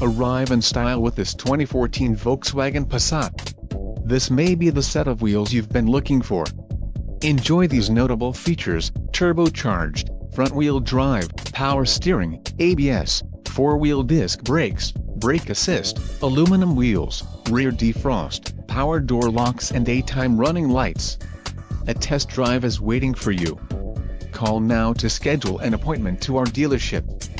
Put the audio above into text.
Arrive in style with this 2014 Volkswagen Passat. This may be the set of wheels you've been looking for. Enjoy these notable features, turbocharged, front-wheel drive, power steering, ABS, four-wheel disc brakes, brake assist, aluminum wheels, rear defrost, power door locks and daytime running lights. A test drive is waiting for you. Call now to schedule an appointment to our dealership.